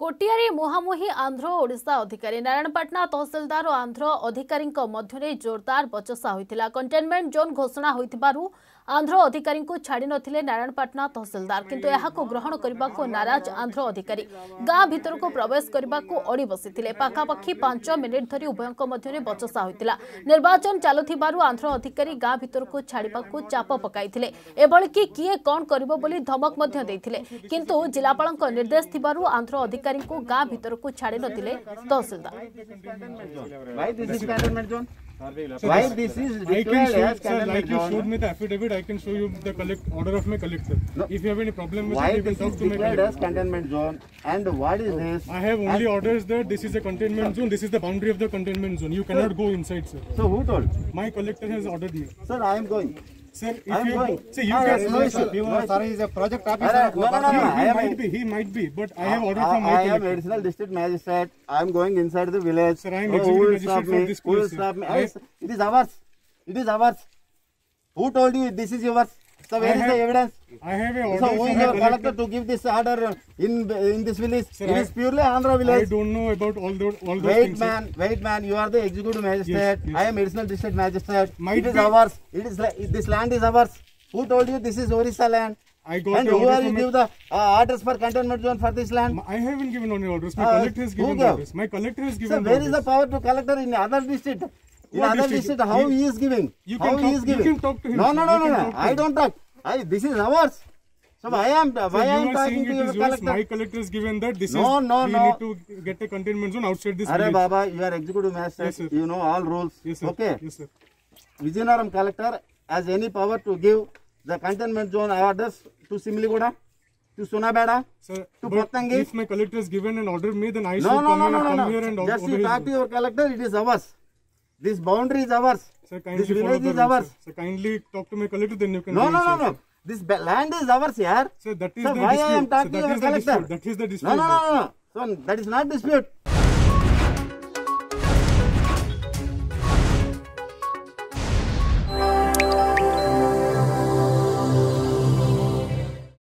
କୋଟିଆରେ ମୁହାଁମୁହିଁ ଆନ୍ଧ୍ର ଓ ଓଡ଼ିଶା ଅଧିକାରୀ ନାରାୟଣପାଟଣା ତହସିଲଦାର ଓ ଆନ୍ଧ୍ର ଅଧିକାରୀଙ୍କ ମଧ୍ୟରେ ଜୋରଦାର ବଚସା ହୋଇଥିଲା କଣ୍ଟେନମେଣ୍ଟ ଜୋନ୍ ଘୋଷଣା ହୋଇଥିବାରୁ ଆନ୍ଧ୍ର ଅଧିକାରୀଙ୍କୁ ଛାଡ଼ି ନଥିଲେ ନାରାୟଣପାଟଣା ତହସିଲଦାର କିନ୍ତୁ ଏହାକୁ ଗ୍ରହଣ କରିବାକୁ ନାରାଜ ଆନ୍ଧ୍ର ଅଧିକାରୀ ଗାଁ ଭିତରକୁ ପ୍ରବେଶ କରିବାକୁ ଅଡ଼ି ବସିଥିଲେ ପାଖାପାଖି ପାଞ୍ଚ ମିନିଟ୍ ଧରି ଉଭୟଙ୍କ ମଧ୍ୟରେ ବଚସା ହୋଇଥିଲା ନିର୍ବାଚନ ଚାଲୁଥିବାରୁ ଆନ୍ଧ୍ର ଅଧିକାରୀ ଗାଁ ଭିତରକୁ ଛାଡ଼ିବାକୁ ଚାପ ପକାଇଥିଲେ ଏଭଳିକି କିଏ କ'ଣ କରିବ ବୋଲି ଧମକ ମଧ୍ୟ ଦେଇଥିଲେ କିନ୍ତୁ ଜିଲ୍ଲାପାଳଙ୍କ ନିର୍ଦ୍ଦେଶ ଥିବାରୁ ଆନ୍ଧ୍ର ଅଧିକାରୀଙ୍କୁ ଗାଁ ଭିତରକୁ ଛାଡ଼ି ନଥିଲେ ତହସିଲଦାର Why this is cantonment? So Why this- this is I can show, as sir, like you showed me the affidavit, I can show you the collect order of my collector. No. If you have any problem with Why it, you can this talk is to my declared as collector. cantonment zone? And what is oh, this? I have only And- orders that this is a containment zone, this is the boundary of the containment zone. You cannot go inside, sir. So who told? My collector has ordered me. Sir, I am going. Sir, if I am you going. see, you no issue. he, No issue. Sir, is a project officer. no, no, no, no. He am, might be, he might be, but I have ordered from my I am additional district magistrate. I am going inside the village. Sir, I am executive magistrate stop for me? Who will stop me? It is ours. It is ours. Who told you this is yours? So where is have- the evidence? I have a order So who is your collector. to give this order in in this village? Sir, it I- is purely Andhra village. I don't know about all those all those Wait things. sir. man, wait man, you are the executive magistrate. yes. yes. I am additional district magistrate. Might it is be- ours. It is like this land is ours. Who told you this is Orissa land? I got and the who order are you give the uh, orders for containment zone for this land? I haven't given any orders. My Uh, collector has given orders. My collector has given the where is the power to collector in other district? In What other district? district, how You- he is giving? you how can he talk- is you can talk to him, No, no, no, no, no. I don't talk. I, this is ours. So why am So why I am talking saying to it your is collector? My collector has given that. This No, is no, we no. need to get a containment zone outside this village. Baba, you are executive magistrate. Yes, sir. you know all rules. Yes, sir. Okay. Yes, sir. Vijayanaram collector has any power to give the containment zone orders to Simligoda, to Sunabeda, Sir, To but Pottangi? if my collector has given an order me, then I no, should No, no, come, no, here, no, no, come here and no. o- Just obey you talk to your collector, it is ours. This boundary is ours. Sir, This kindly follow village is ours. sir. Sir, kindly talk to my collector, then you can No, no, no, no. This land is ours here. Sir, Sir, that is Sir, the why dispute. I am Sir, talking that to your is the collector? dispute. That is the dispute. No, no, no, no. So that is not dispute.